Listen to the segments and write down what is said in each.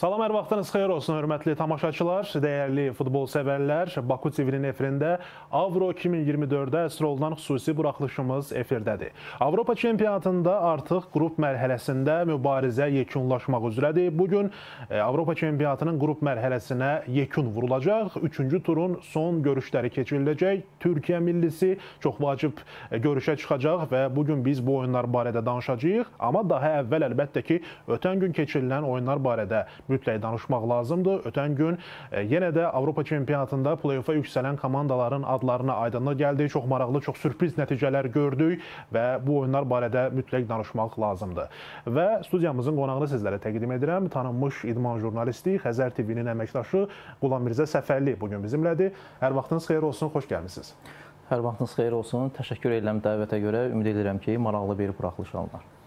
Salam, hər vaxtınız xeyir olsun, hörmətli tamaşaçılar, dəyərli futbol sevərlər. Baku TV-nin efirində Avro 2024-də əsr olunan xüsusi buraxılışımız efirdədir. Avropa çempionatında artıq qrup mərhələsində mübarizə yekunlaşmaq üzrədir. Bugün e, Avropa çempionatının qrup mərhələsinə yekun vurulacaq. Üçüncü turun son görüşləri keçiriləcək. Türkiyə millisi çox vacib e, görüşə çıxacaq və bugün biz bu oyunlar barədə danışacağıq. Amma daha əvvəl əlbəttə ki, ötən gün keçirilən oyunlar barədə mütləq danışmaq lazımdır. Ötən gün e, yenə də Avropa çempionatında play-offa yüksələn komandaların adlarına aydınlıq gəldi. Çox maraqlı, çox sürpriz nəticələr gördük və bu oyunlar barədə mütləq danışmaq lazımdır. Və studiyamızın qonağını sizlərə təqdim edirəm. Tanınmış idman jurnalisti, Xəzər TV-nin əməkdaşı Qulam Mirzə Səfərli bu gün bizimlədir. Hər vaxtınız xeyir olsun, xoş gəlmisiniz. Hər vaxtınız xeyir olsun. Təşəkkür edirəm dəvətə görə. Ümid edirəm ki, maraqlı bir buraxılış alınar.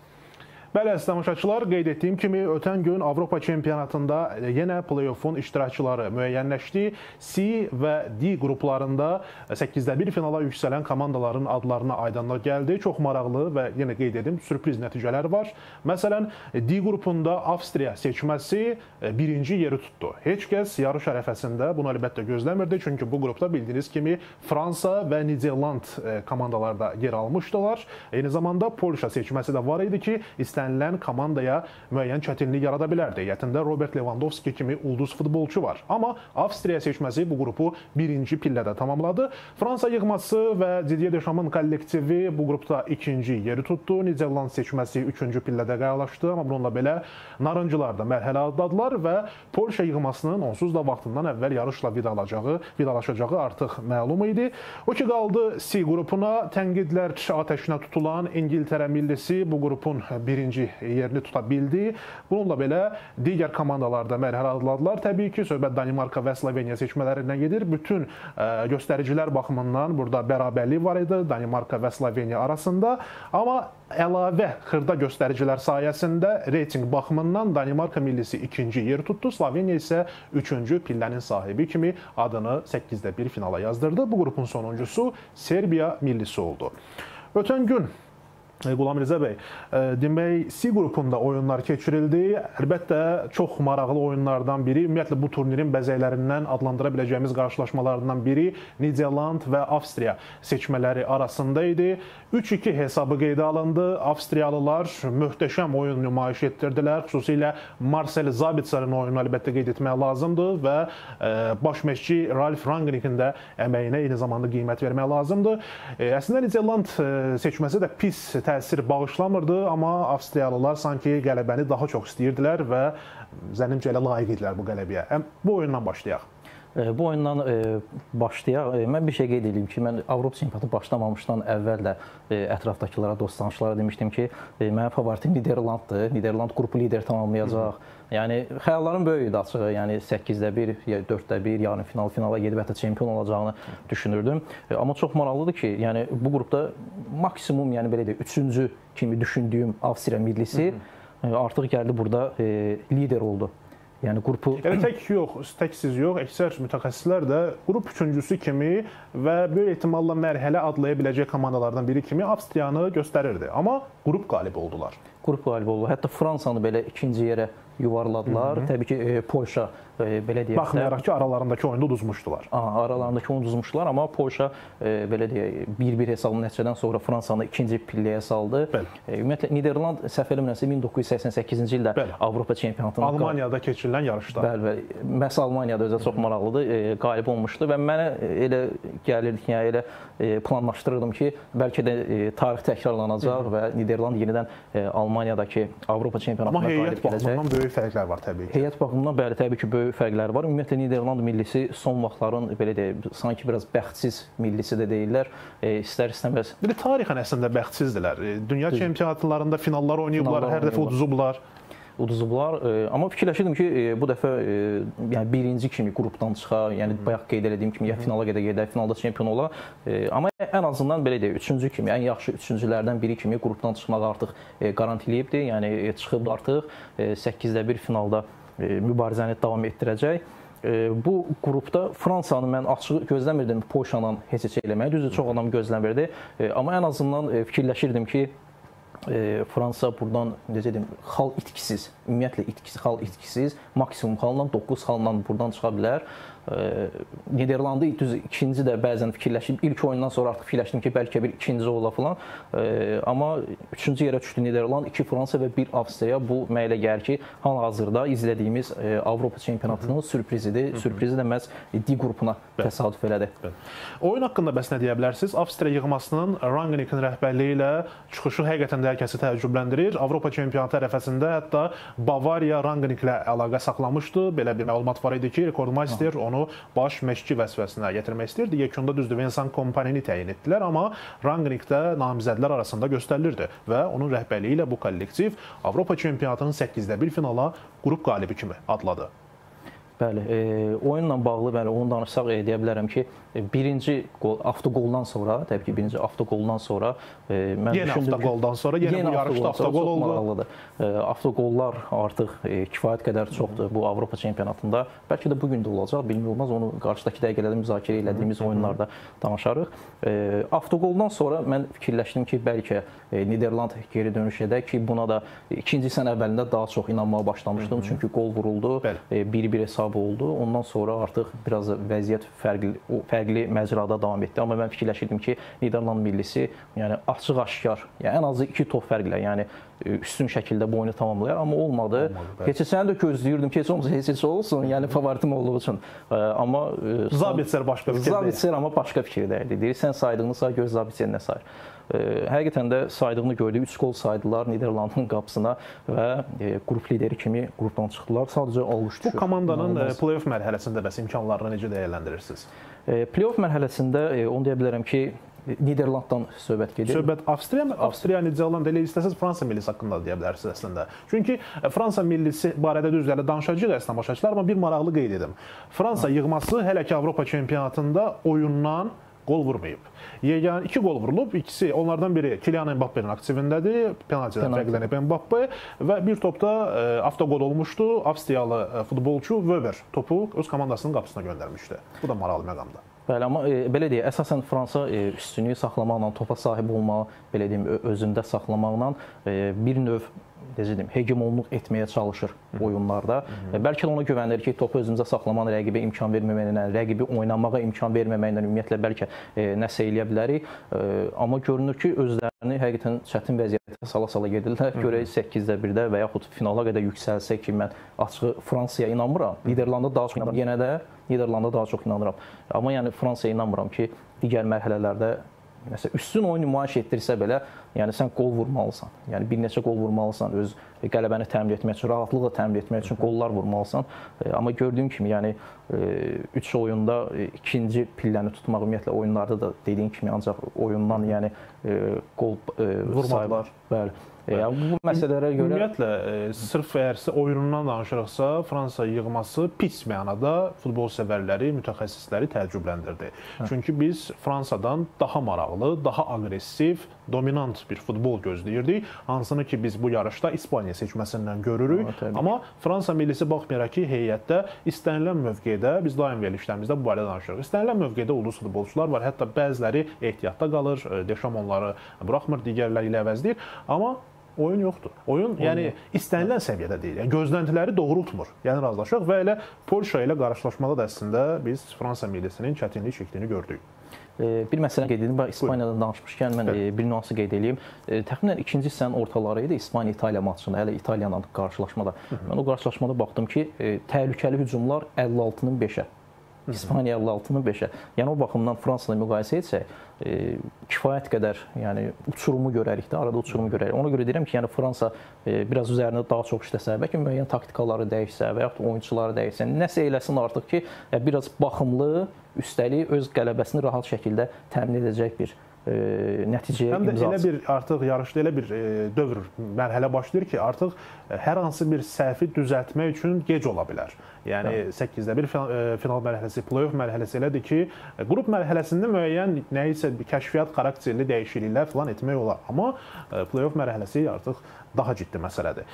Bəli, əziz tamaşaçılar, qeyd etdiyim kimi ötən gün Avropa çempionatında yenə play-offun iştirakçıları müəyyənləşdi. C və D qruplarında 8-də 1 finala yüksələn komandaların adlarına aydınlıq gəldi. Çox maraqlı və yenə qeyd edim, sürpriz nəticələr var. Məsələn, D qrupunda Avstriya seçməsi birinci yeri tutdu. Heç kəs yarış ərəfəsində bunu əlbəttə gözləmirdi, çünki bu qrupda bildiyiniz kimi Fransa və Niderland komandaları da yer almışdılar. Eyni zamanda Polşa seçməsi də var idi ki, istənilən istənilən komandaya müəyyən çətinlik yarada bilərdi. Heyətində Robert Lewandowski kimi ulduz futbolçu var. Amma Avstriya seçməsi bu qrupu birinci pillədə tamamladı. Fransa yığması və Didier Deschamps kollektivi bu qrupda ikinci yeri tutdu. Niderland seçməsi üçüncü pillədə qayılaşdı. Amma bununla belə narıncılar da mərhələ adladılar və Polşa yığmasının onsuz da vaxtından əvvəl yarışla vidalacağı, vidalaşacağı artıq məlum idi. O ki qaldı C qrupuna tənqidlər atəşinə tutulan İngiltərə millisi bu qrupun birinci birinci yerini tuta bildi. Bununla belə digər komandalar da mərhələ adladılar. Təbii ki, söhbət Danimarka və Sloveniya seçmələrindən gedir. Bütün ə, göstəricilər baxımından burada bərabərlik var idi Danimarka və Sloveniya arasında. Amma əlavə xırda göstəricilər sayəsində reytinq baxımından Danimarka millisi ikinci yer tutdu. Sloveniya isə üçüncü pillənin sahibi kimi adını 8-də 1 finala yazdırdı. Bu qrupun sonuncusu Serbiya millisi oldu. Ötən gün Qulam Rza bəy, e, demək C qrupunda oyunlar keçirildi. Əlbəttə çox maraqlı oyunlardan biri, ümumiyyətlə bu turnirin bəzəklərindən adlandıra biləcəyimiz qarşılaşmalardan biri Niderland və Avstriya seçmələri arasında idi. 3-2 hesabı qeydə alındı. Avstriyalılar möhtəşəm oyun nümayiş etdirdilər. Xüsusilə Marcel Zabitzerin oyununu əlbəttə qeyd etmək lazımdır və e, baş məşqçi Ralf Rangnickin də əməyinə eyni zamanda qiymət vermək lazımdır. E, əslində Niderland seçməsi də pis təsir bağışlamırdı, amma Avstriyalılar sanki qələbəni daha çox istəyirdilər və zənnimcə elə layiq idilər bu qələbəyə. Bu oyundan başlayaq. Bu oyundan başlayaq. Mən bir şey qeyd edeyim ki, mən Avropa çempionatı başlamamışdan əvvəl də ətrafdakılara, dost tanışlara demişdim ki, mənim favoritim Niderlanddır. Niderland qrupu lider tamamlayacaq. Hı -hı. Yəni xəyallarım böyük idi açığı. Yəni 8-də 1, 4-də 1, yarım final, finala gedib hətta çempion olacağını düşünürdüm. Amma çox maraqlıdır ki, yəni bu qrupda maksimum, yəni belə deyək, 3-cü kimi düşündüyüm Avstriya millisi -hı. artıq gəldi burada e, lider oldu. Yəni qrupu Yəni tək yox, tək siz yox, əksər mütəxəssislər də qrup üçüncüsü kimi və böyük ehtimalla mərhələ adlaya biləcək komandalardan biri kimi Avstriyanı göstərirdi. Amma qrup qalibi oldular. Qrup qalibi oldu. Hətta Fransanı belə ikinci yerə yuvarladılar. Hı -hı. Təbii ki, e, Polşa e, belə deyək. Baxmayaraq ki, aralarındakı oyunda uduzmuşdular. Aha, aralarındakı oyunu uduzmuşdular, amma Polşa e, belə deyək 1-1 hesablı nəticədən sonra Fransanı ikinci pilləyə saldı. Bəli. E, ümumiyyətlə Niderland səhv eləmirəmsə 1988-ci ildə bəli. Avropa çempionatında Almaniyada keçirilən yarışda. Bəli, bəli. Məhz Almaniyada özə çox maraqlıdır. E, qalib olmuşdu və mənə elə gəlirdi ki, yəni elə e, planlaşdırırdım ki, bəlkə də e, tarix təkrarlanacaq Hı -hı. və Niderland yenidən e, Almaniyadakı Avropa çempionatına qalib gələcək böyük fərqlər var təbii ki. Heyət baxımından bəli, təbii ki, böyük fərqlər var. Ümumiyyətlə Niderland millisi son vaxtların belə deyək, sanki biraz bəxtsiz millisi də deyirlər. E, istər-istəməz. Bir tarixən əslində bəxtsizdirlər. E, dünya çempionatlarında finallar oynayıblar, hər dəfə uduzublar uduzublar. Amma fikirləşirdim ki, e, bu dəfə e, yəni birinci kimi qrupdan çıxa, yəni bayaq qeyd etdiyim kimi ya finala gedə gedə, finalda çempion ola. E, amma ən azından belə deyək, üçüncü kimi, ən yaxşı üçüncülərdən biri kimi qrupdan çıxmağı artıq qarantiləyibdi. Yəni çıxıb artıq 8-də 1 finalda mübarizəni davam etdirəcək. Bu qrupda Fransanı mən açıq gözləmirdim Polşanın heç heç eləməyi. Düzdür, çox adam gözləmirdi. Amma ən azından fikirləşirdim ki, e, Fransa burdan necə deyim, xal itkisiz, ümumiyyətlə itkisiz, xal itkisiz, maksimum xalla 9 xalla burdan çıxa bilər. Niderlandı düz ikinci də bəzən fikirləşib ilk oyundan sonra artıq fikirləşdim ki, bəlkə bir ikinci ola falan. E, amma üçüncü yerə düşdü Niderland, 2 Fransa və 1 Avstriya. Bu mənə elə gəlir ki, hal-hazırda izlədiyimiz e, Avropa çempionatının sürprizidir. Sürprizi də məhz D qrupuna təsadüf elədi. Oyun haqqında bəs nə deyə bilərsiniz? Avstriya yığmasının Rangnickin rəhbərliyi ilə çıxışı həqiqətən də hər kəsi təəccübləndirir. Avropa çempionatı ərəfəsində hətta Bavariya Rangnicklə əlaqə saxlamışdı. Belə bir məlumat var idi ki, rekordmeister onu baş məşqçi vəzifəsinə yetirmək istirdi. Yekunda düzdür Vincent Kompanini təyin etdilər, amma Rangnick də namizədlər arasında göstərilirdi və onun rəhbərliyi ilə bu kollektiv Avropa çempionatının 8-də 1 finala qrup qalibi kimi adladı. Bəli, e, oyunla bağlı bəli onu danışsaq e, deyə bilərəm ki, e, birinci qol avtoqoldan sonra, təbii ki, birinci avtoqoldan sonra e, mən yenə avtoqoldan sonra yenə, yenə bu yarışda avtoqol oldu. Maraqlıdır. E, avtoqollar artıq e, kifayət qədər çoxdur bu Avropa çempionatında. Bəlkə də bu gün də olacaq, bilmək olmaz. Onu qarşıdakı dəqiqələrdə müzakirə etdiyimiz oyunlarda danışarıq. E, avtoqoldan sonra mən fikirləşdim ki, bəlkə e, Niderland geri dönüş edər ki, buna da ikinci sən əvvəlində daha çox inanmağa başlamışdım. Hı -hı. Çünki qol vuruldu, 1-1 hesab hesab oldu. Ondan sonra artıq biraz vəziyyət fərqli o fərqli məcrada davam etdi. Amma mən fikirləşirdim ki, Niderland millisi, yəni açıq-aşkar, yəni ən azı 2 top fərqlə, yəni e, üstün şəkildə bu oyunu tamamlayar, amma olmadı. olmadı heç səni də gözləyirdim ki, heç olmasa heç heç olsun, yəni favoritim olduğu üçün. E, amma e, Zabitser başqa fikirdə. Zabitser amma başqa fikirdə idi. Deyir, sən saydığını say, gör Zabitser nə sayır həqiqətən də saydığını gördük. 3 gol saydılar Niderlandın qapısına və qrup lideri kimi qrupdan çıxdılar. Sadəcə alqış düşür. Bu komandanın play-off mərhələsində bəs imkanlarını necə dəyərləndirirsiniz? Play-off mərhələsində onu deyə bilərəm ki, Niderlanddan söhbət gedir. Söhbət Avstriya mı? Avstriya, Niderland elə istəsəz Fransa millisi haqqında deyə bilərsiniz əslində. Çünki Fransa millisi barədə düz elə danışacağıq əslində başaçılar, amma bir maraqlı qeyd edim. Fransa yığması hələ ki Avropa çempionatında oyundan qol vurmayıb. Yeganə 2 qol vurulub, ikisi onlardan biri Kylian Mbappe-nin aktivindədir, penaltidən fərqlənib Mbappe və bir topda e, avtoqol olmuşdu. Avstriyalı e, futbolçu Weber topu öz komandasının qapısına göndərmişdi. Bu da maraqlı məqamdır. Bəli, amma e, belə deyək, əsasən Fransa e, üstünlüyü saxlamaqla, topa sahib olmağı, belə deyim, özündə saxlamaqla e, bir növ necə deyim, hegemonluq etməyə çalışır oyunlarda. Hı -hı. Bəlkə də ona güvənir ki, topu özümüzə saxlamaq, rəqibə imkan verməməklə, rəqibi oynamağa imkan verməməklə ümumiyyətlə bəlkə e, nəsə eləyə bilərik. E, amma görünür ki, özlərini həqiqətən çətin vəziyyətə sala-sala gedirlər. Görək 8-də 1-də və yaxud finala qədər yüksəlsə ki, mən açığı Fransaya inanmıram. Niderlanda daha çox. Yenə də Niderlanda daha çox inanıram. Amma yəni Fransaya inanmıram ki, digər mərhələlərdə nəsə üstün oyun nümayiş etdirsə belə, yəni sən qol vurmalısan. Yəni bir neçə qol vurmalısan öz qələbəni təmin etmək üçün, rahatlıqla təmin etmək üçün qollar vurmalısan. E, amma gördüyüm kimi, yəni 3 e, oyunda e, ikinci pilləni tutmaq ümumiyyətlə oyunlarda da dediyim kimi ancaq oyundan yəni qol vurmadılar. Bəli. Yəni bu məsələlərə görə ümumiyyətlə e, sırf əgər oyunundan danışırıqsa, Fransa yığması pis mənada futbol sevərləri, mütəxəssisləri təəccübləndirdi. Hə. Çünki biz Fransadan daha maraqlı, daha aqressiv, dominant bir futbol gözləyirdik. Hansını ki biz bu yarışda İspaniya seçməsindən görürük. Ha, Amma Fransa millisi baxmayaraq ki, heyətdə istənilən mövqedə biz daim verilişlərimizdə bu barədə danışırıq. İstənilən mövqedə ulduz futbolçular var. Hətta bəziləri ehtiyatda qalır, e, Deşam onları buraxmır, digərləri ilə əvəzləyir. Amma oyun yoxdur. Oyun, oyun yəni yox. istənilən səviyyədə deyil. Yəni gözləntiləri doğrultmur. Yəni razılaşaq və elə Polşa ilə qarşılaşmada da əslində biz Fransa millisinin çətinlik çəkdiyini gördük. Bir məsələ qeyd edim. İspaniyadan danışmışkən mən Bəli. bir nüansı qeyd edeyim. Təxminən ikinci hissənin ortaları idi İspaniya-İtaliya maçında, hələ İtaliya ilə qarşılaşmada. Mən o qarşılaşmada baxdım ki, təhlükəli hücumlar 56-nın 5-ə. İspaniya 56-nın 5-ə. Yəni o baxımdan Fransa ilə müqayisə etsək, e, kifayət qədər, yəni uçurumu görərik də, arada uçurumu görərik. Ona görə deyirəm ki, yəni Fransa e, biraz üzərində daha çox işləsə, bəlkə müəyyən taktikaları dəyişsə və yaxud oyunçuları dəyişsə, nəsə eləsin artıq ki, e, biraz baxımlı, üstəlik öz qələbəsini rahat şəkildə təmin edəcək bir nəticəyə Həm də imza elə bir artıq yarışda elə bir e, dövr mərhələ başlayır ki, artıq e, hər hansı bir səhvi düzəltmək üçün gec ola bilər. Yəni 8-də 1 final, e, final mərhələsi, play-off mərhələsi elədir ki, e, qrup mərhələsində müəyyən nə isə bir kəşfiyyat xarakterli dəyişikliklər falan etmək olar. Amma e, play-off mərhələsi artıq daha ciddi məsələdir.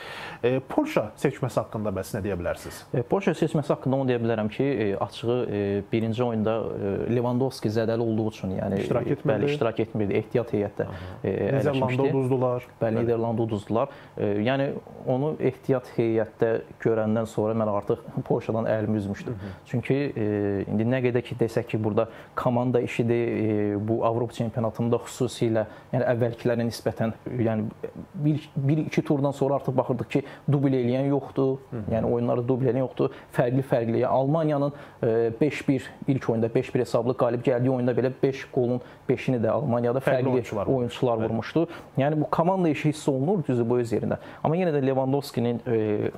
E, Polşa seçməsi haqqında bəs nə deyə bilərsiniz? E, Polşa seçməsi haqqında onu deyə bilərəm ki, e, açığı e, birinci oyunda e, Lewandowski zədəli olduğu üçün, yəni iştirak etmədi. Bəli, iştirak getmirdi, ehtiyat heyətdə e, Niderlanda uduzdular. Bəli, Niderlanda uduzdular. E, yəni onu ehtiyat heyətdə görəndən sonra mən artıq Polşadan əlimi üzmüşdüm. Çünki e, indi nə qədər ki desək ki, burada komanda işidir, e, bu Avropa çempionatında xüsusilə, yəni əvvəlkilərə nisbətən, yəni bir 1-2 turdan sonra artıq baxırdıq ki, dubl eləyən yoxdur. Yəni oyunları dubl eləyən yoxdur. Fərqli-fərqli. Almaniyanın e, 5-1 ilk oyunda 5-1 hesablı qalib gəldiyi oyunda belə 5 qolun 5-ini də Almaniyada Fərqli fərqli oyunçular vurmuşdu. oyunçular vurmuşdu. Yəni bu komanda işi hiss olunur düzü bu öz yerində. Amma yenə də Lewandowski-nin e,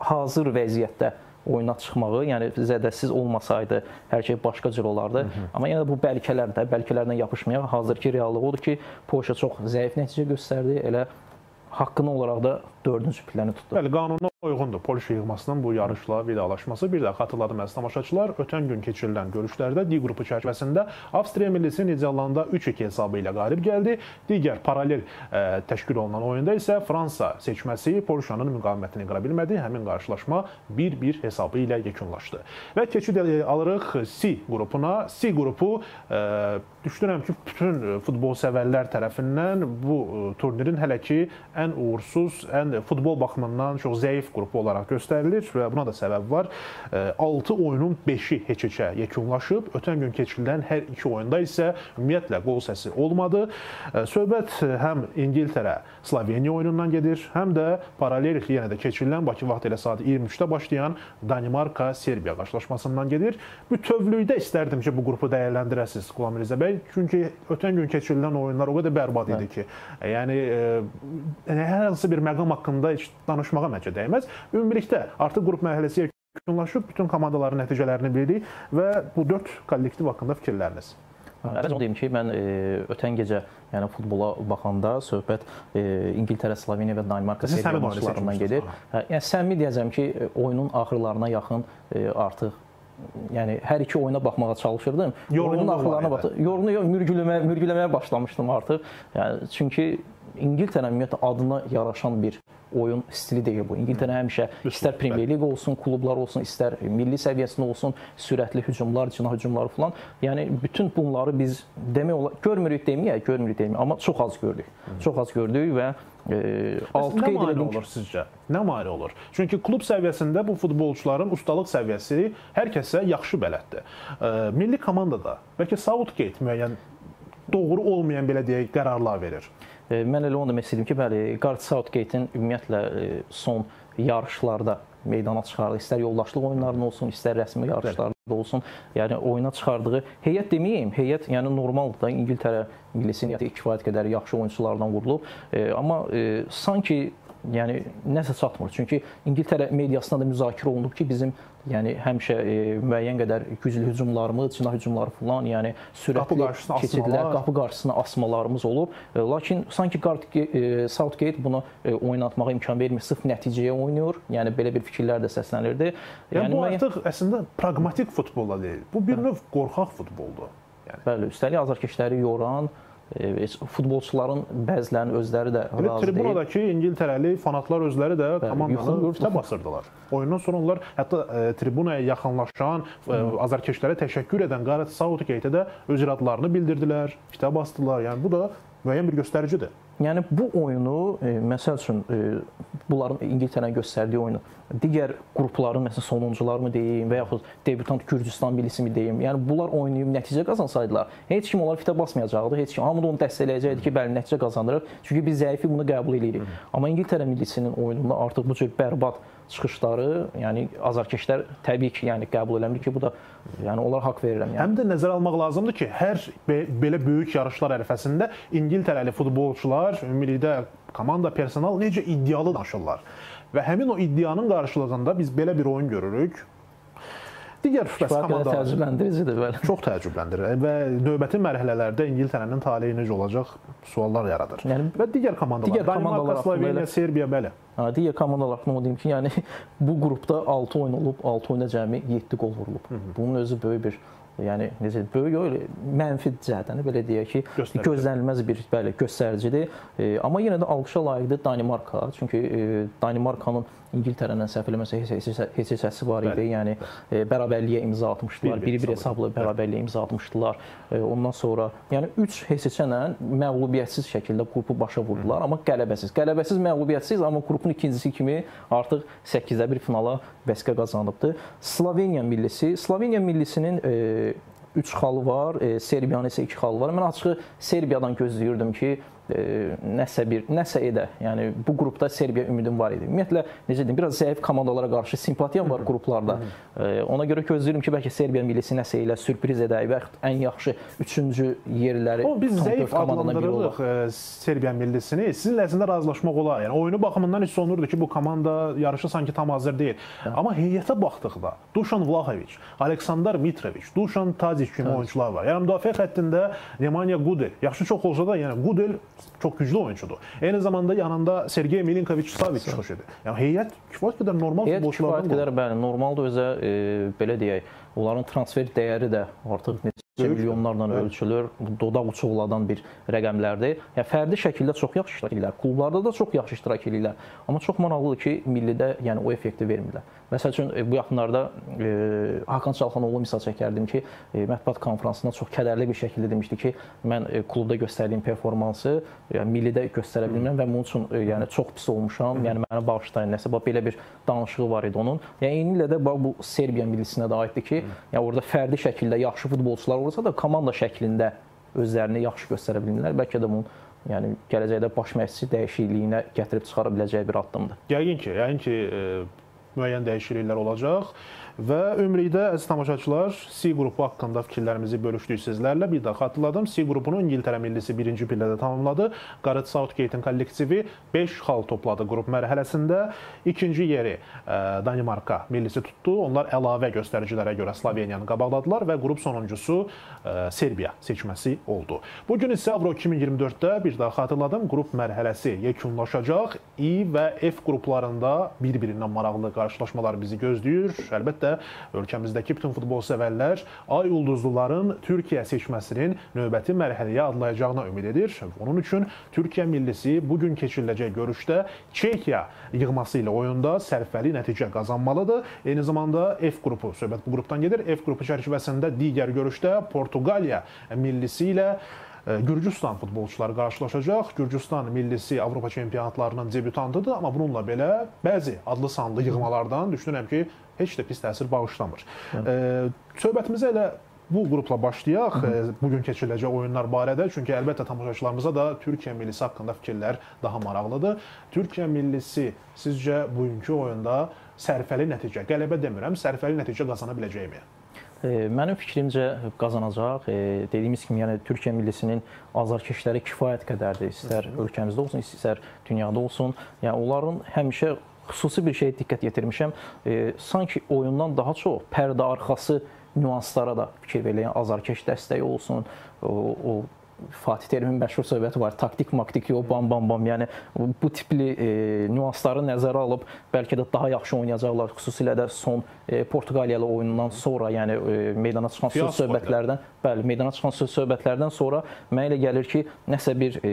hazır vəziyyətdə oyuna çıxmağı, yəni zədəsiz olmasaydı hər şey başqa cür olardı. Hı -hı. Amma yenə də bu bəlkələr də, bəlkələrdən yapışmayaq. Hazırki reallıq odur ki, Polşa çox zəif nəticə göstərdi. Elə haqqını olaraq da 4-cü pillərini tutdu. Bəli, qanuna uyğundur Polşa yığmasının bu yarışla vidalaşması. Bir də xatırladım əziz tamaşaçılar, ötən gün keçirilən görüşlərdə D qrupu çərçivəsində Avstriya millisi Niderlanda 3-2 hesabı ilə qalib gəldi. Digər paralel ə, təşkil olunan oyunda isə Fransa seçməsi Polşanın müqavimətini qıra bilmədi. Həmin qarşılaşma 1-1 hesabı ilə yekunlaşdı. Və keçid ə, alırıq C qrupuna. C qrupu ə, düşünürəm ki, bütün futbol sevərlər tərəfindən bu turnirin hələ ki ən uğursuz, ən futbol baxımından çox zəif qrupu olaraq göstərilir və buna da səbəb var. 6 oyunun 5-i heç-heçə yekunlaşıb. Ötən gün keçirilən hər iki oyunda isə ümumiyyətlə qol səsi olmadı. Söhbət həm İngiltərə Sloveniya oyunundan gedir, həm də paralel yenə də keçirilən Bakı vaxtı ilə saat 23-də başlayan Danimarka Serbiya qarşılaşmasından gedir. Bütövlükdə istərdim ki, bu qrupu dəyərləndirəsiniz Qulam Mirzə bəy, çünki ötən gün keçirilən oyunlar o qədər bərbad idi ki, yəni yəni hər hansı bir məqam haqqında heç danışmağa məncə dəyməz. Ümumilikdə artıq qrup mərhələsi yekunlaşıb, bütün komandaların nəticələrini bildik və bu 4 kollektiv haqqında fikirləriniz. Əvvəlcə deyim ki, mən e, ötən gecə yəni futbola baxanda söhbət e, İngiltərə, Sloveniya və Danimarka seriya maçlarından gedir. Hə, yəni səmimi deyəcəm ki, oyunun axırlarına yaxın e, artıq yəni hər iki oyuna baxmağa çalışırdım. Oyunun axırlarına baxdı. Yorğunu mürgüləməyə, mürgüləməyə başlamışdım artıq. Yəni çünki İngiltərə ümumiyyətlə adına yaraşan bir oyun stili deyil bu. İngiltərə həmişə istər Premyer Liq olsun, klublar olsun, istər milli səviyyəsində olsun, sürətli hücumlar, cinah hücumları falan. Yəni bütün bunları biz demək olar görmürük deməyək, görmürük deməyək, amma çox az gördük. Çox az gördük və e, altı qeyd edildi olur sizcə? Nə mane olur? Çünki klub səviyyəsində bu futbolçuların ustalıq səviyyəsi hər kəsə yaxşı bələddir. E, milli komandada bəlkə Southgate müəyyən doğru olmayan belə deyək qərarlar verir. Mən elə onu demək istəyirəm ki, bəli, Gareth Southgate-in ümumiyyətlə son yarışlarda meydana çıxardığı, istər yoldaşlıq oyunlarında olsun, istər rəsmi yarışlarda olsun, yəni oyuna çıxardığı heyət deməyim, heyət yəni normaldır da İngiltərə millisinin kifayət qədər yaxşı oyunçulardan qurulub, e, amma e, sanki yəni nəsə çatmır. Çünki İngiltərə mediasında da müzakirə olunub ki, bizim yəni həmişə e, müəyyən qədər güclü hücumlarımız, cinah hücumları falan, yəni sürətli keçidlər, qapı qarşısına asmalarımız olub. E, lakin sanki e, Southgate bunu e, oynatmağa imkan vermir, sırf nəticəyə oynayır. Yəni belə bir fikirlər də səslənirdi. Yəni, yəni bu artıq əslində praqmatik futbolla deyil. Bu bir növ qorxaq futboldur. Yəni. Bəli, üstəlik azarkeşləri yoran, futbolçuların bəzilərinin özləri də razı deyil. Tribunadakı İngiltərəli fanatlar özləri də komandanı fitə basırdılar. Oyundan sonra onlar hətta e, tribunaya yaxınlaşan e, azarkeşlərə təşəkkür edən Gareth Southgate-ə də öz iradlarını bildirdilər, fitə basdılar. Yəni bu da müəyyən bir göstəricidir. Yəni bu oyunu e, məsəl üçün e, bunların İngiltərənin göstərdiyi oyunu digər qrupların məsələn sonuncularmı deyim və yaxud debutant Gürcüstan millisi mi deyim. Yəni bunlar oynayıb nəticə qazansaydılar, heç kim onlara fitə basmayacaqdı, heç kim hamı da onu dəstəkləyəcəkdi ki, bəli nəticə qazandırır. Çünki biz zəifi bunu qəbul edirik. Amma İngiltərə millisinin oyununda artıq bu cür bərbad çıxışları, yəni azarkeşlər təbii ki, yəni qəbul eləmir ki, bu da yəni onlara haqq verirəm. Yəni. Həm də nəzərə almaq lazımdır ki, hər be belə böyük yarışlar ərəfəsində İngiltərəli futbolçular, ümumilikdə komanda personal necə iddialı danışırlar. Və həmin o iddianın qarşılığında biz belə bir oyun görürük. Digər bəs komandalar təəccübləndiricidir bəli. Çox təəccübləndirir və növbəti mərhələlərdə İngiltərənin taleyi necə olacaq suallar yaradır. Yəni və digər komandalar, digər Danimarka, Sloveniya, Serbiya, bəli. Ha, digər komandalar haqqında deyim ki, yəni bu qrupda 6 oyun olub, 6 oyuna cəmi 7 qol vurulub. Bunun özü böyük bir yəni necə böyük yox, mənfi cəhətdən də belə deyək ki, Göstərici. gözlənilməz bir bəli göstəricidir. E, amma yenə də alqışa layiqdir Danimarka, çünki e, Danimarkanın İngiltərədən səhv eləməsə heç hissəsi var idi. Bəli. Yəni e, bərabərliyə imza atmışdılar. Bir-bir hesabla. bərabərliyə imza atmışdılar. E, ondan sonra yəni 3 heçəçənlə məğlubiyyətsiz şəkildə qrupu başa vurdular, amma qələbəsiz. Qələbəsiz, məğlubiyyətsiz, amma qrupun ikincisi kimi artıq 8-də 1 finala vəsiqə qazanıbdı. Sloveniya millisi, Sloveniya millisinin e, 3 xalı var, e, Serbiyanın isə 2 xalı var. Mən açığı Serbiyadan gözləyirdim ki, nəsə bir nəsə edə. Yəni bu qrupda Serbiya ümidim var idi. Ümumiyyətlə necə deyim, biraz zəif komandalara qarşı simpatiyam var qruplarda. E, ona görə gözləyirəm ki, bəlkə Serbiya millisi nəsə ilə sürpriz edək və yaxud ən yaxşı 3-cü yerləri Amma biz zəif adlandırırıq e, Serbiya millisini. Sizin nəzdinizdə razılaşmaq olar. Yəni oyunu baxımından hiss olunurdu ki, bu komanda yarışa sanki tam hazır deyil. Amma heyətə baxdıqda Dušan Vlahović, Aleksandar Mitrović, Dušan Tadić kimi oyunçular var. Yəni müdafiə xəttində Nemanja Gudel, yaxşı çox olsa da, yəni Gudel çox güclü oyunçudur. Eyni zamanda yanında Sergey Milinkovic Savic çıxış edir. Yəni heyət kifayət qədər normal Heyət kifayət futbolçulardan qədər bəli, normaldır özə e, belə deyək, onların transfer dəyəri də artıq Böyükdür. Milyonlarla Bəli. ölçülür. Dodaq uçuğladan bir rəqəmlərdir. Yəni fərdi şəkildə çox yaxşı iştirak edirlər. Klublarda da çox yaxşı iştirak edirlər. Amma çox maraqlıdır ki, millidə yəni o effekti vermirlər. Məsəl üçün e, bu yaxınlarda e, Hakan Çalxanoğlu misal çəkərdim ki, e, mətbuat konfransında çox kədərli bir şəkildə demişdi ki, mən e, klubda göstərdiyim performansı yəni millidə göstərə bilmirəm və bunun üçün e, yəni çox pis olmuşam. Yəni mənə bağışlayın nəsə bax belə bir danışığı var idi onun. Yəni eyni ilə də bax bu Serbiya millisinə də aiddir ki, yəni orada fərdi şəkildə yaxşı futbolçular olsa da komanda şəklində özlərini yaxşı göstərə bilmirlər. Bəlkə də bunun yəni gələcəkdə baş məşqçi dəyişikliyinə gətirib çıxara biləcəyi bir addımdır. Yəqin ki, yəqin ki, e, müəyyən dəyişikliklər olacaq və ümumilikdə əziz tamaşaçılar, C qrupu haqqında fikirlərimizi bölüşdük sizlərlə. Bir daha xatırladım, C qrupunu İngiltərə millisi birinci pillədə tamamladı. Gareth Southgate-in kollektivi 5 xal topladı qrup mərhələsində. İkinci yeri e, Danimarka millisi tutdu. Onlar əlavə göstəricilərə görə Sloveniyanı qabaqladılar və qrup sonuncusu e, Serbiya seçməsi oldu. Bu gün isə Avro 2024-də bir daha xatırladım, qrup mərhələsi yekunlaşacaq. I və F qruplarında bir-birindən maraqlı qarşılaşmalar bizi gözləyir. Əlbəttə, ölkəmizdəki bütün futbol sevərlər Ay ulduzluların Türkiyə seçməsinin növbəti mərhələyə adlayacağına ümid edir. Onun üçün Türkiyə millisi bu gün keçiriləcək görüşdə Çekiya yığması ilə oyunda sərfəli nəticə qazanmalıdır. Eyni zamanda F qrupu, söhbət bu qrupdan gedir. F qrupu çərçivəsində digər görüşdə Portuqaliya millisi ilə e, Gürcüstan futbolçuları qarşılaşacaq. Gürcüstan millisi Avropa çempionatlarının debyutantıdır, amma bununla belə bəzi adlı sanlı yığmalardan düşünürəm ki, heç də pis təsir bağışlamır. E, Söhbətimizə elə bu qrupla başlayaq. E, Bu gün keçiriləcək oyunlar barədə. Çünki əlbəttə tamaşaçılarımıza da Türkiyə millisi haqqında fikirlər daha maraqlıdır. Türkiyə millisi sizcə bugünkü oyunda sərfəli nəticə, qələbə demirəm, sərfəli nəticə qazana biləcəkmi? E, Mənim fikrimcə qazanacaq. Dediyimiz kimi, yəni Türkiyə millisinin azarkeşləri kifayət qədərdir. İstər ölkəmizdə olsun, istər dünyada olsun. Yəni onların həmişə xüsusi bir şeyə diqqət yetirmişəm. E, sanki oyundan daha çox pərdə arxası nüanslara da fikir verilən yəni, azarkeş dəstəyi olsun. O, o Fatih Terimin məşhur söhbəti var. Taktik, maktik yox, bam bam bam. Yəni bu tipli e, nüansları nəzərə alıb bəlkə də daha yaxşı oynayacaqlar. Xüsusilə də son e, Portuqaliya ilə oyunundan sonra, yəni e, meydana çıxan söz Fiyasko söhbətlərdən, bəli, meydana çıxan söz söhbətlərdən sonra mənə elə gəlir ki, nəsə bir e,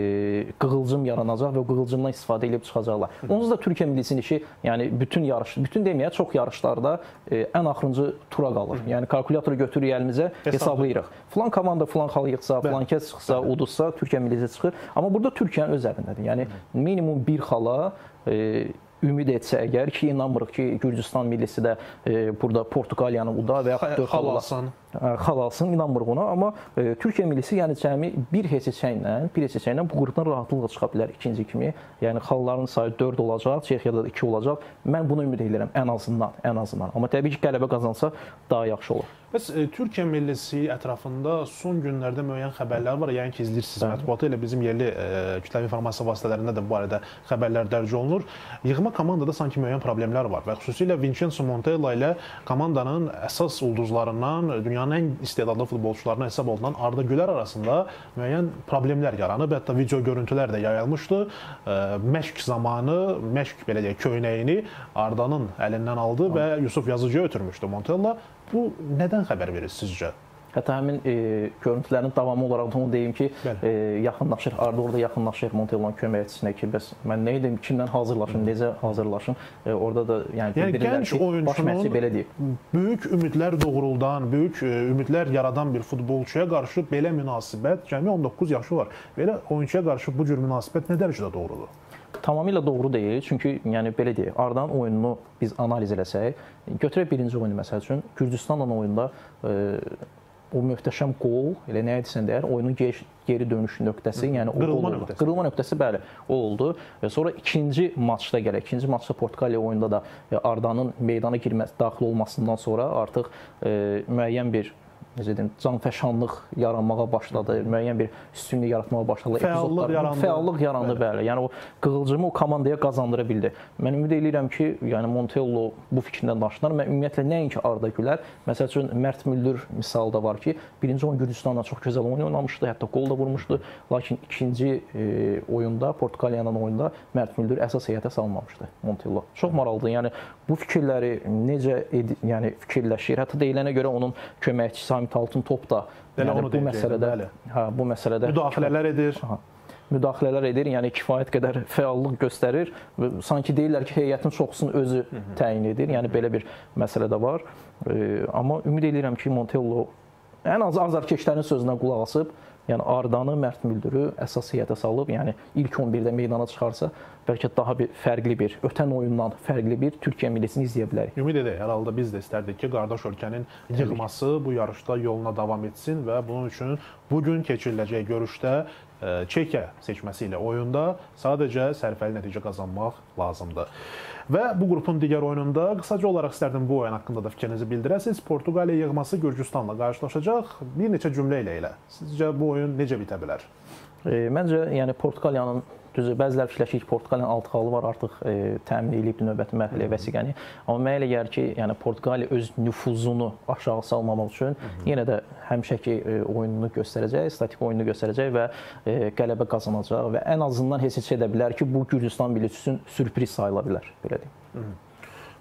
qığılcım yaranacaq və o qığılcımdan istifadə edib çıxacaqlar. Onsuz da Türkiyə millisinin işi, yəni bütün yarış, bütün deməyə çox yarışlarda e, ən axırıncı tura qalır. Yəni kalkulyatoru götürürük əlimizə, hesablayırıq. Falan komanda falan xal yığsa, falan kəs çıxsa, uduzsa Türkiyə millisi çıxır. Amma burada Türkiyənin öz əlindədir. Yəni minimum bir xala e, ümid etsə əgər ki, inanmırıq ki, Gürcüstan millisi də e, burada Portuqaliyanı uda və yaxud 4 xal ola- Xalasın. Ə, xal alsın, inanmırıq ona, amma e, Türkiyə millisi yəni cəmi bir heçəçəklə, bir heçəçəklə bu qrupdan rahatlıqla çıxa bilər ikinci kimi. Yəni xalların sayı 4 olacaq, Çexiyada da 2 olacaq. Mən buna ümid edirəm ən azından, ən azından. Amma təbii ki, qələbə qazansa daha yaxşı olar. Bəs e, Türkiyə millisi ətrafında son günlərdə müəyyən xəbərlər var. Yəni ki, izləyirsiniz mətbuatı elə bizim yerli e, kütləvi informasiya vasitələrində də bu barədə xəbərlər dərc olunur. Yığma komandada sanki müəyyən problemlər var və xüsusilə Vincenzo Montella ilə komandanın əsas ulduzlarından, dünyanın dünyanın ən istedadlı futbolçularına hesab olunan Arda Güler arasında müəyyən problemlər yaranıb. Hətta video görüntülər də yayılmışdı. Məşq zamanı, məşq belə deyək, köynəyini Ardanın əlindən aldı və Yusuf Yazıcıya ötürmüşdü Montella. Bu nədən xəbər verir sizcə? Hətta həmin e, görüntülərin davamı olaraq da onu deyim ki, e, yaxınlaşır, Arda orada yaxınlaşır Montella'nın köməkçisinə ki, bəs mən nə edim, kimdən hazırlaşım, necə hazırlaşım? E, orada da yəni, yəni gənc ki, oyunçunun belə deyib. Böyük ümidlər doğruldan, böyük e, ümidlər yaradan bir futbolçuya qarşı belə münasibət, cəmi 19 yaşı var. Belə oyunçuya qarşı bu cür münasibət nə dərəcədə doğrudur? Tamamilə doğru deyil. Çünki yəni belə deyək, Ardan oyununu biz analiz eləsək, götürək birinci oyunu məsəl üçün Gürcüstanla oyunda e, o möhtəşəm qol, elə nə edirsən deyər, oyunun geri, geri dönüş nöqtəsi, yəni o qırılma nöqtəsi. Qırılma nöqtəsi bəli, o oldu. Və sonra ikinci maçda gələk. İkinci maçda Portuqaliya oyununda da e, Ardanın meydana girməsi, daxil olmasından sonra artıq e, müəyyən bir necə deyim, canfəşanlıq yaranmağa başladı, müəyyən bir üstünlük yaratmağa başladı. Fəallıq yarandı. Fəallıq yarandı, bəli. bəli. Yəni o qığılcımı o komandaya qazandıra bildi. Mən ümid eləyirəm ki, yəni Montello bu fikrindən daşınar. Mən ümumiyyətlə nəinki Arda Gülər, məsəl üçün Mert Müldür misalı da var ki, birinci oyun Gürcüstanla çox gözəl oyun oynamışdı, hətta qol da vurmuşdu. Lakin ikinci e, oyunda Portuqaliyanın oyunda Mert Müldür əsas heyətə salmamışdı Montello. Çox maraqlıdır. Yəni bu fikirləri necə yəni fikirləşir? Hətta deyilənə görə onun köməkçisi Hamit Altın top da yəni, bu məsələdə bəli. hə bu məsələdə müdaxilələr edir. Aha müdaxilələr edir, yəni kifayət qədər fəallıq göstərir. Sanki deyirlər ki, heyətin çoxusunu özü təyin edir. Yəni belə bir məsələ də var. Amma ümid edirəm ki, Montello ən az azarkeşlərin sözünə qulaq asıb Yəni Ardanı, Mərd Müldürü əsas heyətə salıb, yəni ilk 11-də meydana çıxarsa, bəlkə daha bir fərqli bir, ötən oyundan fərqli bir Türkiyə millisini izləyə bilərik. Ümid edək, hər halda biz də istərdik ki, qardaş ölkənin yığması bu yarışda yoluna davam etsin və bunun üçün bu gün keçiriləcək görüşdə e, Çekiya seçməsi ilə oyunda sadəcə sərfəli nəticə qazanmaq lazımdır. Və bu qrupun digər oyununda qısaca olaraq istərdim bu oyun haqqında da fikrinizi bildirəsiniz. Portuqaliya yığması Gürcüstanla qarşılaşacaq. Bir neçə cümlə ilə elə. Sizcə bu oyun necə bitə bilər? E, məncə, yəni Portuqaliyanın Düzdür, bəziləri fikirləşir ki, Portuqaliyanın 6 xalı var, artıq e, təmin edib növbəti mərhələyə vəsiqəni. Amma mənə elə gəlir ki, yəni Portuqaliya öz nüfuzunu aşağı salmamaq üçün Hı -hı. yenə də həmişəki e, oyununu göstərəcək, statik oyununu göstərəcək və e, qələbə qazanacaq və ən azından heç heç edə bilər ki, bu Gürcüstan üçün sürpriz sayıla bilər, belə deyim. Hı -hı.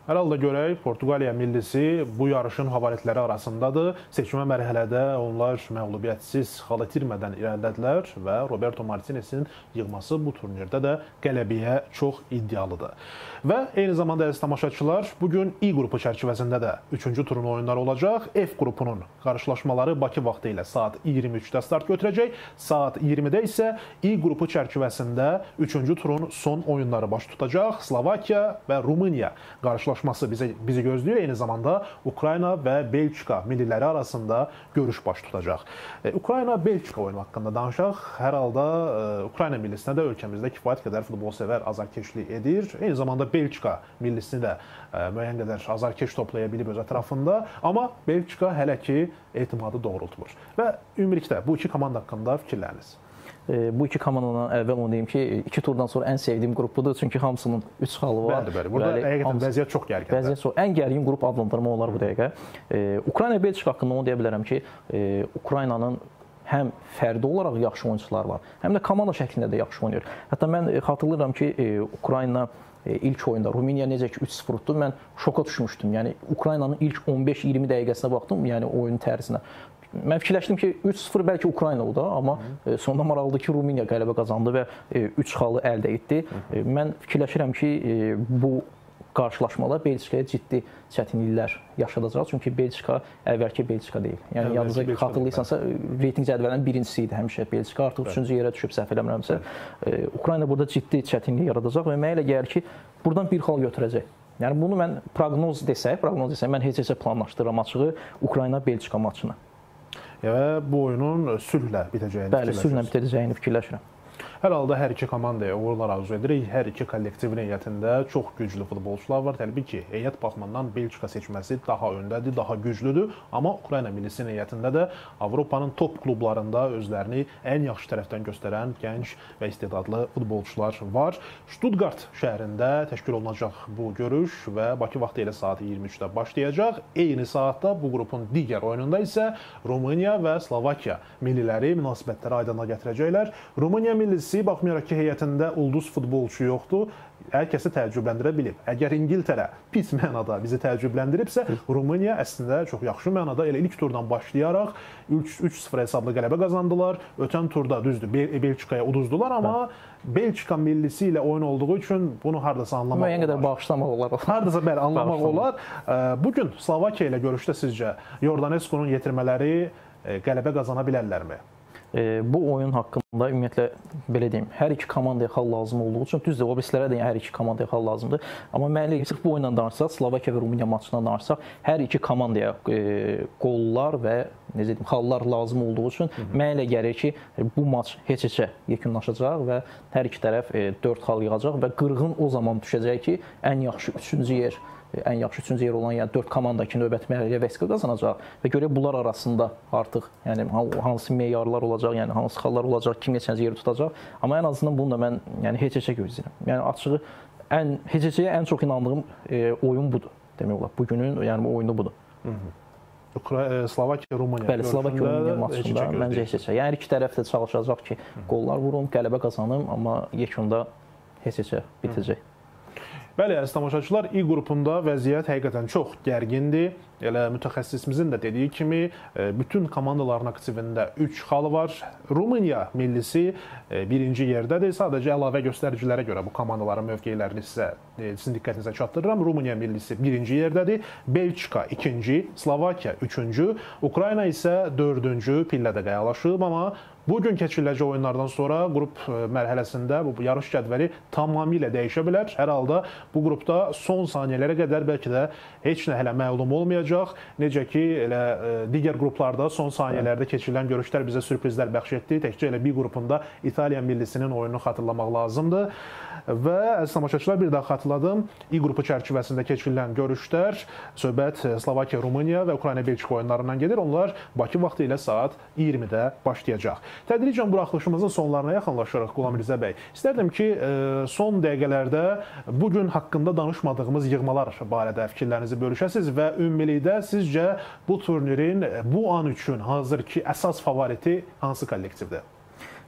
Hər halda görək, Portuqaliya millisi bu yarışın favoritləri arasındadır. Seçmə mərhələdə onlar məğlubiyyətsiz xal itirmədən irəlilədilər və Roberto Martinezin yığması bu turnirdə də qələbəyə çox iddialıdır. Və eyni zamanda əziz tamaşaçılar, bu gün I qrupu çərçivəsində də 3-cü turun oyunları olacaq. F qrupunun qarşılaşmaları Bakı vaxtı ilə saat 23-də start götürəcək. Saat 20-də isə I qrupu çərçivəsində 3-cü turun son oyunları baş tutacaq. Slovakiya və Rumıniya qarşılaşması bizə bizi gözləyir. Eyni zamanda Ukrayna və Belçika milliləri arasında görüş baş tutacaq. E, Ukrayna-Belçika oyunu haqqında danışaq. Hər halda e, Ukrayna millisinə də ölkəmizdə kifayət qədər futbolsevər azarkeşlik edir. Eyni zamanda Belçika millisini də e, müəyyən qədər azarkeş toplaya bilib öz ətrafında, amma Belçika hələ ki etimadı doğrultmur. Və ümumilikdə bu iki komanda haqqında fikirləriniz? bu iki komandadan əvvəl onu deyim ki, iki turdan sonra ən sevdiyim qrup budur. Çünki hamısının 3 xalı var. Bəli, bəli. Burada bəli, həqiqətən hamısı, vəziyyət çox gərgindir. Vəziyyət çox. Ən gərgin qrup adlandırma olar bu dəqiqə. E, Ukrayna Belçika haqqında onu deyə bilərəm ki, e, Ukraynanın həm fərdi olaraq yaxşı oyunçular var, həm də komanda şəklində də yaxşı oynayır. Hətta mən xatırlayıram ki, e, Ukrayna ilk oyunda Rumıniya necə ki 3-0 utdu, mən şoka düşmüşdüm. Yəni Ukraynanın ilk 15-20 dəqiqəsinə baxdım, yəni oyun tərzinə. Mən fikirləşdim ki, 3-0 bəlkə Ukrayna oldu, amma Hı. E, sonda maraqlıdır ki, Rumıniya qələbə qazandı və 3 e, xalı əldə etdi. Hı. E, mən fikirləşirəm ki, bu qarşılaşmada Belçikaya ciddi çətinliklər yaşadacaq. Çünki Belçika əvvəlki Belçika deyil. Yəni yadınızda xatırlayırsansa reytinq cədvəlinin birincisi idi həmişə Belçika. Artıq 3-cü yerə düşüb səhv eləmirəmsə. Ukrayna burada ciddi çətinlik yaradacaq və mənə elə gəlir ki, buradan bir xal götürəcək. Yəni bunu mən proqnoz desək, proqnoz desək, mən heç-heçə planlaşdırıram açığı Ukrayna-Belçika maçını və bu oyunun sülhlə bitəcəyini Bəli, sülhlə bitəcəyini fikirləşirəm. Hər halda hər iki komandaya uğurlar arzu edirik. Hər iki kollektivin heyətində çox güclü futbolçular var. Təbii ki, heyət baxımından Belçika seçməsi daha öndədir, daha güclüdür. Amma Ukrayna millisinin heyətində də Avropanın top klublarında özlərini ən yaxşı tərəfdən göstərən gənc və istedadlı futbolçular var. Stuttgart şəhərində təşkil olunacaq bu görüş və Bakı vaxtı ilə saat 23-də başlayacaq. Eyni saatda bu qrupun digər oyununda isə Rumıniya və Slovakiya milliləri münasibətləri aydınlığa gətirəcəklər. Rumıniya millisi baxmayaraq ki, heyətində ulduz futbolçu yoxdur, hər kəsi təəccübləndirə bilib. Əgər İngiltərə pis mənada bizi təəccübləndiribsə, Rumıniya əslində çox yaxşı mənada elə ilk turdan başlayaraq 3-0 hesablı qələbə qazandılar. Ötən turda düzdür, Belçikaya uduzdular, amma Belçika millisi ilə oyun olduğu üçün bunu hardasa anlamaq Müəyyən qədər bağışlamaq olar. Hardasa bəli, anlamaq olar. Bu gün Slovakiya ilə görüşdə sizcə Yordaneskonun yetirmələri qələbə qazana bilərlərmi? Bu oyun haqqında ümumiyyətlə belə deyim, hər iki komandaya xal lazım olduğu üçün düzdür, obrislərə də hər iki komandaya xal lazımdır. Amma mənə sırf bu oyundan danışsaq, Slovakiya və Rumıniya maçından danışsaq, hər iki komandaya e, qollar və necə deyim, xallar lazım olduğu üçün mənə elə gəlir ki, bu maç heç-heçə yekunlaşacaq və hər iki tərəf e, 4 xal yığacaq və qırğın o zaman düşəcək ki, ən yaxşı 3-cü yer ən yaxşı üçüncü yer olan yəni 4 komanda ki, növbəti mərhələyə vəsiqə qazanacaq və görək bunlar arasında artıq yəni hansı meyarlar olacaq, yəni hansı xallar olacaq, kim neçənci yeri tutacaq. Amma ən azından bunu da mən yəni heç-heçə gözləyirəm. Yəni açığı ən heç-heçəyə ən çox inandığım e, oyun budur demək olar. Bu günün yəni oyunu budur. Hı -hı. Ukra Slovakiya Rumıniya. Bəli, Slovakiya Rumıniya maçında məncə heç-heçə. Yəni iki tərəf də çalışacaq ki, qollar vurum, qələbə qazanım, amma yekunda heç-heçə bitəcək. Hı -hı. Bəli, əziz tamaşaçılar, İ qrupunda vəziyyət həqiqətən çox gərgindir. Elə mütəxəssisimizin də dediyi kimi, e, bütün komandaların aktivində 3 xal var. Rumıniya millisi e, birinci yerdədir. Sadəcə əlavə göstəricilərə görə bu komandaların mövqelərini sizə e, sizin diqqətinizə çatdırıram. Rumıniya millisi birinci yerdədir. Belçika ikinci, Slovakiya üçüncü, Ukrayna isə dördüncü pillədə qayalaşıb, amma Bu gün keçiriləcək oyunlardan sonra qrup e, mərhələsində bu yarış cədvəli tamamilə dəyişə bilər. Hər halda bu qrupda son saniyələrə qədər bəlkə də heç nə hələ məlum olmayacaq. Necə ki, elə e, digər qruplarda son saniyələrdə keçirilən görüşlər bizə sürprizlər bəxş etdi. Təkcə elə bir qrupunda İtaliya millisinin oyununu xatırlamaq lazımdır. Və əziz tamaşaçılar bir daha xatırladım. İ qrupu çərçivəsində keçirilən görüşlər söhbət e, Slovakiya, Rumıniya və Ukrayna Belçika oyunlarından gedir. Onlar Bakı vaxtı ilə saat 20-də başlayacaq. Tədricən buraxılışımızın sonlarına yaxınlaşırıq Qulam Mirzə bəy. İstərdim ki, e, son dəqiqələrdə bu gün haqqında danışmadığımız yığmalar barədə fikirlərinizi bölüşəsiniz və ümumilikdə sizcə bu turnirin bu an üçün hazırki əsas favoriti hansı kollektivdir?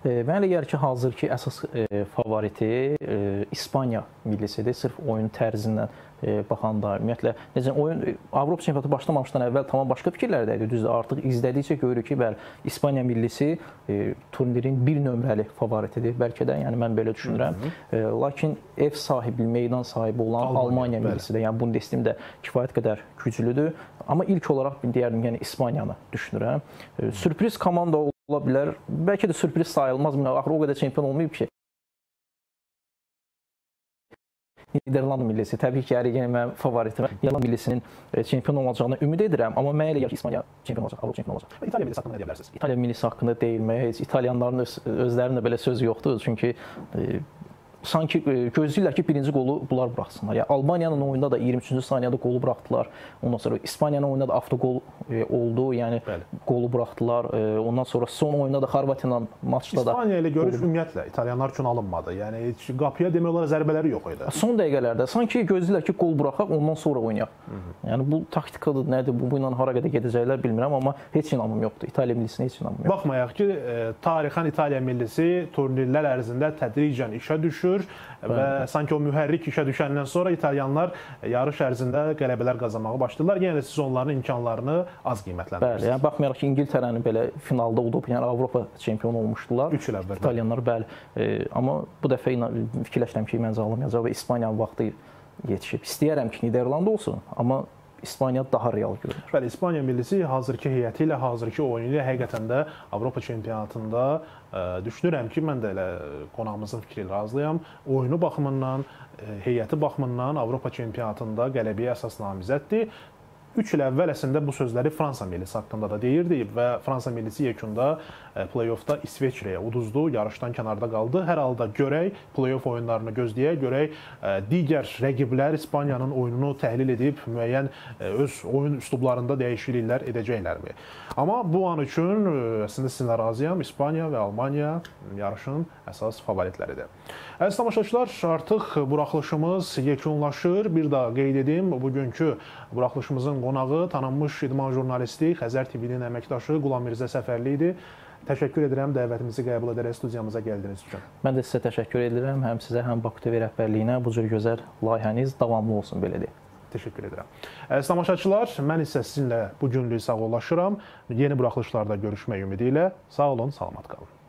Mənə elə gəlir ki, hazırki əsas e, favoriti e, İspaniya millisidir. Sırf oyun tərzindən e, baxanda, ümumiyyətlə, necə oyun Avropa çempionatı başlamamışdan əvvəl tamam başqa fikirlərdə idi. Düzdür, artıq izlədikcə görürük ki, bəli, İspaniya millisi turnirin bir nömrəli favoritidir. Bəlkə də, yəni mən belə düşünürəm. Hı -hı. Lakin ev sahibi, meydan sahibi olan Almaniya, Almaniya millisi də, yəni Bundesliga kifayət qədər güclüdür. Amma ilk olaraq deyərdim, yəni İspaniyanı düşünürəm. Sürpriz komanda ola bilər. Bəlkə də sürpriz sayılmaz. Axır o qədər çempion olmayıb ki. Niderland millisi təbii ki, yəni mənim favoritim. Niderland millisinin e, çempion olacağına ümid edirəm, amma mənə elə gəlir ki, İspaniya çempion olacaq, Avropa çempion olacaq. İtaliya millisi haqqında nə deyə bilərsiniz? İtaliya millisi haqqında deyilməyə heç İtalyanların öz, özlərində belə söz yoxdur. Çünki e, sanki e, gözləyirlər ki, birinci qolu bunlar buraxsınlar. Yəni Albaniyanın oyunda da 23-cü saniyədə qolu buraxdılar. Ondan sonra İspaniyanın oyunda da avtogol e, oldu. Yəni Bəli. qolu buraxdılar. E, ondan sonra son oyunda da Xorvatiya ilə maçda da İspaniya ilə görüş ümumiyyətlə İtalyanlar üçün alınmadı. Yəni heç qapıya demək olar zərbələri yox idi. Son dəqiqələrdə sanki gözləyirlər ki, qol buraxaq, ondan sonra oynayaq. Hı -hı. Yəni bu taktikadır, nədir? Bu, bu ilə hara qədər gedəcəklər bilmirəm, amma heç inamım yoxdur. İtaliya millisinə heç inamım yoxdur. Baxmayaq ki, e, tarixən İtaliya millisi turnirlər ərzində tədricən işə düşür düşür Bəli. və sanki o mühərrik işə düşəndən sonra İtalyanlar yarış ərzində qələbələr qazanmağa başladılar. Yenə də siz onların imkanlarını az qiymətləndirirsiniz. Bəli, yəni baxmayaraq ki, İngiltərəni belə finalda udub, yəni Avropa çempionu olmuşdular. 3 il əvvəl. İtalyanlar bəli. E, amma bu dəfə fikirləşirəm ki, məncə alınmayacaq və İspaniyanın vaxtı yetişib. İstəyərəm ki, Niderland olsun, amma İspaniya daha real görünür. Bəli, İspaniya millisi hazırki heyəti ilə, hazırki oyunu ilə həqiqətən də Avropa çempionatında düşünürəm ki, mən də elə qonağımızın fikri razıyam. Oyunu baxımından, e, heyəti baxımından Avropa çempionatında qələbəyə əsas namizəddir. 3 il əvvəl əslində bu sözləri Fransa millisi haqqında da deyirdi və Fransa millisi yekunda e, play-offda İsveçrəyə uduzdu, yarışdan kənarda qaldı. Hər halda görək play-off oyunlarını gözləyək, görək e, digər rəqiblər İspaniyanın oyununu təhlil edib müəyyən e, öz oyun üslublarında dəyişikliklər edəcəklərmi? Amma bu an üçün əslində sizinlə razıyam. İspaniya və Almaniya yarışın əsas favoritləridir. Əziz tamaşaçılar, artıq buraxılışımız yekunlaşır. Bir daha qeyd edim, bugünkü buraxılışımızın qonağı tanınmış idman jurnalisti Xəzər TV-nin əməkdaşı Qulam Mirzə Səfərli idi. Təşəkkür edirəm dəvətimizi qəbul edərək studiyamıza gəldiyiniz üçün. Mən də sizə təşəkkür edirəm, həm sizə, həm Baku TV rəhbərliyinə bu cür gözəl layihəniz davamlı olsun belə deyək. Təşəkkür edirəm. Əziz tamaşaçılar, mən isə sizinlə bu günlük sağollaşıram. Yeni buraxılışlarda görüşmək ümidi ilə sağ olun, salamat qalın.